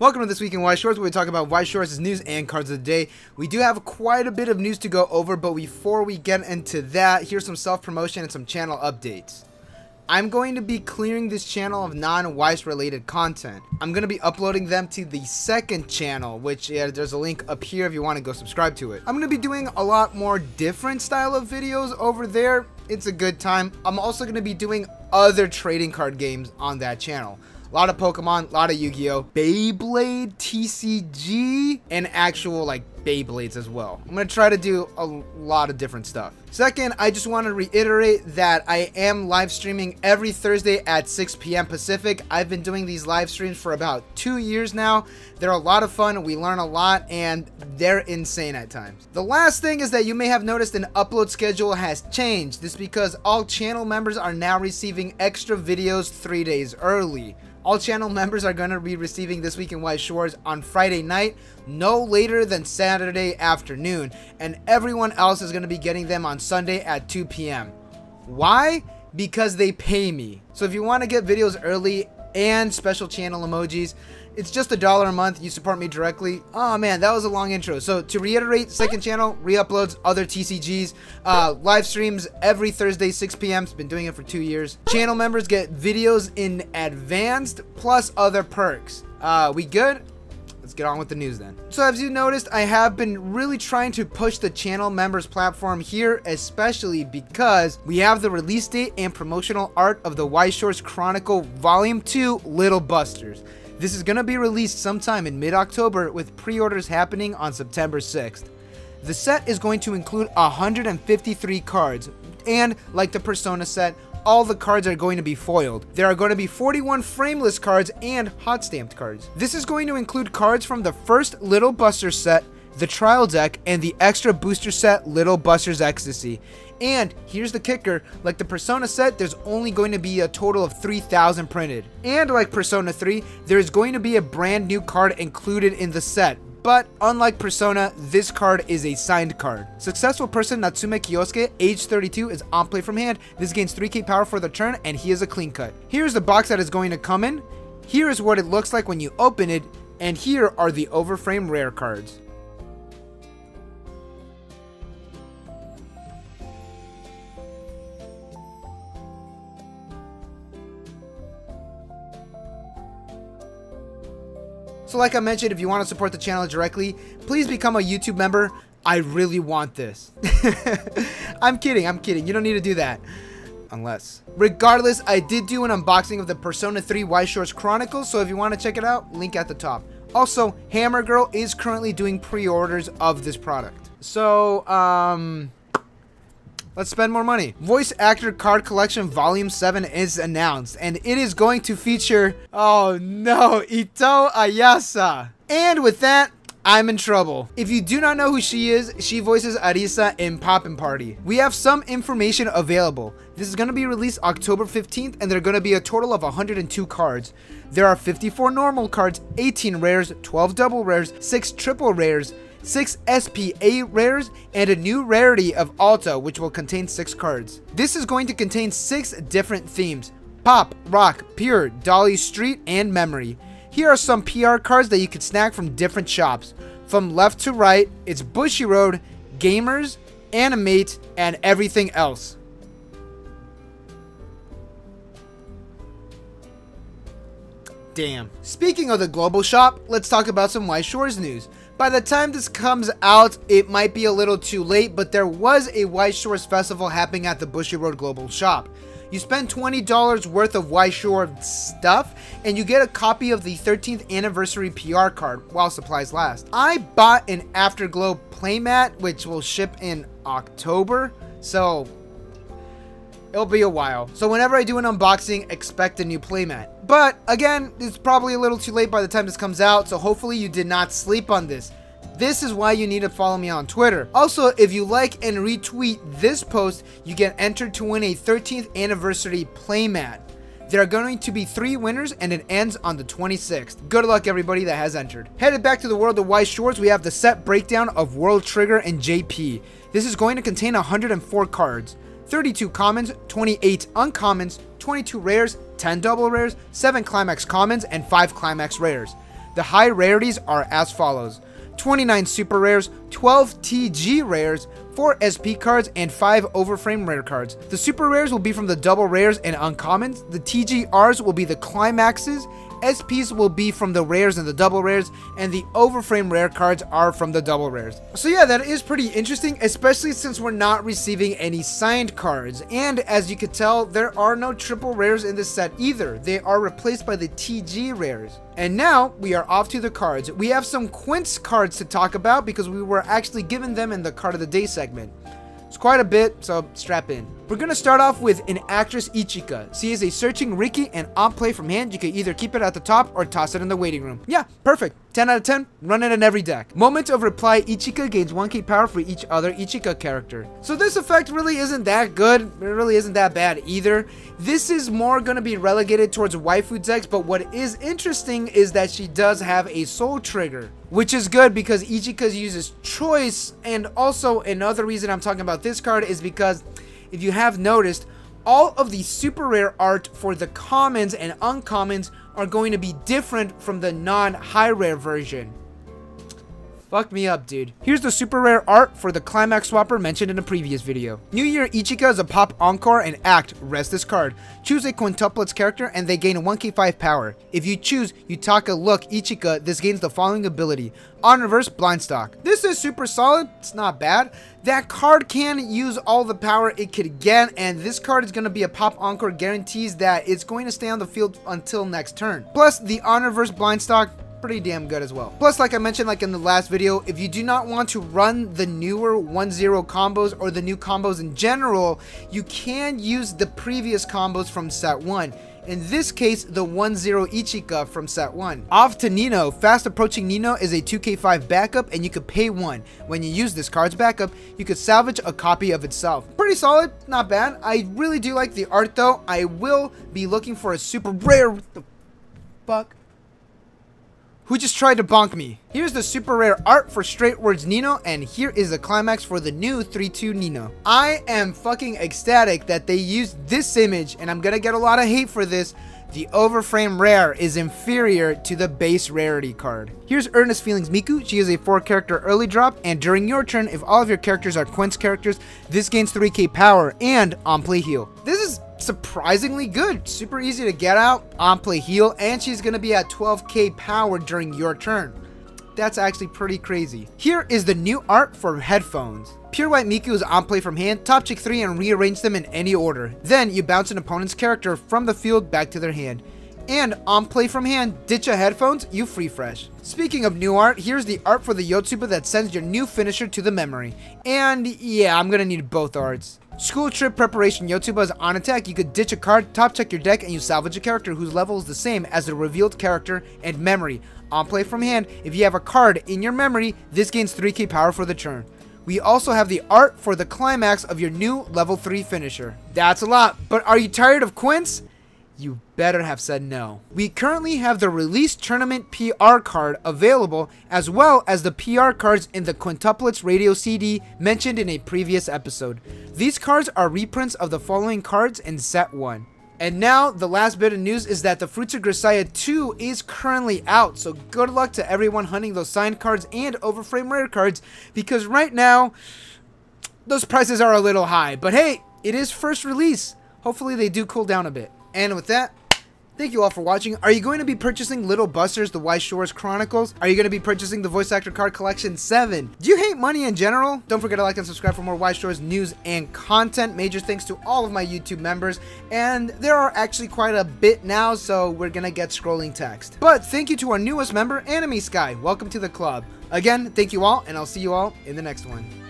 Welcome to This Week in Weiss Schwarz, where we talk about Weiss Schwarz news and cards of the day. We do have quite a bit of news to go over, but before we get into that, here's some self-promotion and some channel updates. I'm going to be clearing this channel of non-Weiss related content. I'm going to be uploading them to the second channel, which yeah, there's a link up here if you want to go subscribe to it. I'm going to be doing a lot more different style of videos over there. It's a good time. I'm also going to be doing other trading card games on that channel. A lot of Pokemon, a lot of Yu-Gi-Oh! Beyblade, TCG, and actual like Beyblades as well. I'm gonna try to do a lot of different stuff. Second, I just want to reiterate that I am live streaming every Thursday at 6 p.m. Pacific. I've been doing these live streams for about two years now. They're a lot of fun, we learn a lot, and they're insane at times. The last thing is that you may have noticed an upload schedule has changed. This because all channel members are now receiving extra videos three days early. All channel members are going to be receiving This Week in Weiss Schwarz on Friday night, no later than Saturday afternoon, and everyone else is going to be getting them on Sunday at 2 p.m. Why? Because they pay me. So if you want to get videos early and special channel emojis, it's just a dollar a month. You support me directly. Oh man, that was a long intro. So to reiterate, second channel, re-uploads, other TCGs, uh, live streams every Thursday, 6 p.m. has Been doing it for two years. Channel members get videos in advanced plus other perks. Uh, we good? Let's get on with the news then. So as you noticed, I have been really trying to push the channel members platform here, especially because we have the release date and promotional art of the Weiss Schwarz Chronicle Volume 2 Little Busters. This is going to be released sometime in mid-October with pre-orders happening on September 6th. The set is going to include 153 cards, and like the Persona set, all the cards are going to be foiled. There are going to be 41 frameless cards and hot stamped cards. This is going to include cards from the first Little Buster set, the trial deck, and the extra booster set Little Buster's Ecstasy. And here's the kicker, like the Persona set, there's only going to be a total of 3,000 printed. And like Persona 3, there is going to be a brand new card included in the set, but unlike Persona, this card is a signed card. Successful person Natsume Kyosuke, age 32, is on play from hand. This gains 3k power for the turn, and he is a clean cut. Here's the box that is going to come in. Here is what it looks like when you open it, and here are the overframe rare cards. So like I mentioned, if you want to support the channel directly, please become a YouTube member. I really want this. I'm kidding, I'm kidding. You don't need to do that. Unless. Regardless, I did do an unboxing of the Persona 3 Weiss Schwarz Chronicles, so if you want to check it out, link at the top. Also, Hammer Girl is currently doing pre-orders of this product. So, um... Let's spend more money. Voice Actor Card Collection Volume 7 is announced, and it is going to feature, oh no, Itou Ayasa. And with that, I'm in trouble. If you do not know who she is, she voices Arisa in Poppin' Party. We have some information available. This is going to be released October 15th, and there are going to be a total of 102 cards. There are 54 normal cards, 18 rares, 12 double rares, 6 triple rares, 6 SPA rares, and a new rarity of Alta, which will contain 6 cards. This is going to contain 6 different themes. Pop, Rock, Pure, Dolly Street, and Memory. Here are some PR cards that you can snag from different shops. From left to right, it's Bushiroad, Gamers, Animate, and everything else. Damn. Speaking of the global shop, let's talk about some Weiss Schwarz news. By the time this comes out, it might be a little too late, but there was a Weiss Schwarz festival happening at the Bushiroad Global Shop. You spend $20 worth of Weiss Schwarz stuff, and you get a copy of the 13th anniversary PR card while supplies last. I bought an Afterglow playmat, which will ship in October, so it'll be a while. So whenever I do an unboxing, expect a new playmat. But again, it's probably a little too late by the time this comes out, so hopefully you did not sleep on this. This is why you need to follow me on Twitter. Also, if you like and retweet this post, you get entered to win a 13th anniversary playmat. There are going to be three winners and it ends on the 26th. Good luck everybody that has entered. Headed back to the world of Weiss Schwarz, we have the set breakdown of World Trigger and JP. This is going to contain 104 cards. 32 commons, 28 uncommons, 22 rares, 10 double rares, 7 climax commons, and 5 climax rares. The high rarities are as follows 29 super rares, 12 TG rares, 4 SP cards, and 5 overframe rare cards. The super rares will be from the double rares and uncommons, the TGRs will be the climaxes, SPs will be from the rares and the double rares, and the overframe rare cards are from the double rares. So yeah, that is pretty interesting, especially since we're not receiving any signed cards. And as you could tell, there are no triple rares in this set either. They are replaced by the TG rares. And now we are off to the cards. We have some Quints cards to talk about because we were actually given them in the card of the day segment. Quite a bit, so strap in. We're gonna start off with an actress Ichika. She is a searching Riki and on play from hand, you can either keep it at the top or toss it in the waiting room. Yeah, perfect. 10 out of 10, run it in every deck. Moment of reply, Ichika gains 1k power for each other Ichika character. So this effect really isn't that good, it really isn't that bad either. This is more gonna be relegated towards waifu decks, but what is interesting is that she does have a soul trigger. Which is good because Ichika uses choice, and also another reason I'm talking about this card is because if you have noticed, all of the super rare art for the commons and uncommons are going to be different from the non-high rare version. Fuck me up, dude. Here's the super rare art for the Climax Swapper mentioned in a previous video. New Year Ichika is a pop encore and act, rest this card. Choose a quintuplets character and they gain 1k5 power. If you choose Yutaka Look Ichika, this gains the following ability. On reverse, blind stock. This is super solid, it's not bad. That card can use all the power it could get, and this card is going to be a pop encore guarantees that it's going to stay on the field until next turn. Plus, the on reverse blind stock pretty damn good as well. Plus, like I mentioned like in the last video, if you do not want to run the newer 1-0 combos or the new combos in general, you can use the previous combos from set 1. In this case, the 1-0 Ichika from set 1. Off to Nino. Fast approaching Nino is a 2k5 backup and you could pay 1. When you use this card's backup, you could salvage a copy of itself. Pretty solid, not bad. I really do like the art though. I will be looking for a super rare... What the fuck? Who just tried to bonk me. Here's the super rare art for Straight Words Nino, and here is the climax for the new 3-2 Nino. I am fucking ecstatic that they used this image, and I'm gonna get a lot of hate for this. The overframe rare is inferior to the base rarity card. Here's Earnest Feelings Miku. She is a 4 character early drop, and during your turn, if all of your characters are Quints characters, this gains 3k power and on play heal. This is surprisingly good. Super easy to get out, on play heal, and she's going to be at 12k power during your turn. That's actually pretty crazy. Here is the new art for headphones. Pure White Miku is on play from hand, top check 3 and rearrange them in any order. Then you bounce an opponent's character from the field back to their hand. And on play from hand, ditch a headphones, you free fresh. Speaking of new art, here's the art for the Yotsuba that sends your new finisher to the memory. And yeah, I'm gonna need both arts. School trip preparation Yotsuba is on attack. You could ditch a card, top check your deck, and you salvage a character whose level is the same as the revealed character and memory. On play from hand, if you have a card in your memory, this gains 3k power for the turn. We also have the art for the climax of your new level 3 finisher. That's a lot, but are you tired of Quints? You better have said no. We currently have the release tournament PR card available as well as the PR cards in the quintuplets radio CD mentioned in a previous episode. These cards are reprints of the following cards in set 1. And now, the last bit of news is that the Fruits of Grisaia 2 is currently out, so good luck to everyone hunting those signed cards and overframe rare cards, because right now, those prices are a little high. But hey, it is first release. Hopefully they do cool down a bit. And with that, Thank you all for watching. Are you going to be purchasing Little Busters, The Weiss Schwarz Chronicles? Are you going to be purchasing the Voice Actor Card Collection 7? Do you hate money in general? Don't forget to like and subscribe for more Weiss Schwarz news and content. Major thanks to all of my YouTube members. And there are actually quite a bit now, so we're going to get scrolling text. But thank you to our newest member, Anime Sky. Welcome to the club. Again, thank you all, and I'll see you all in the next one.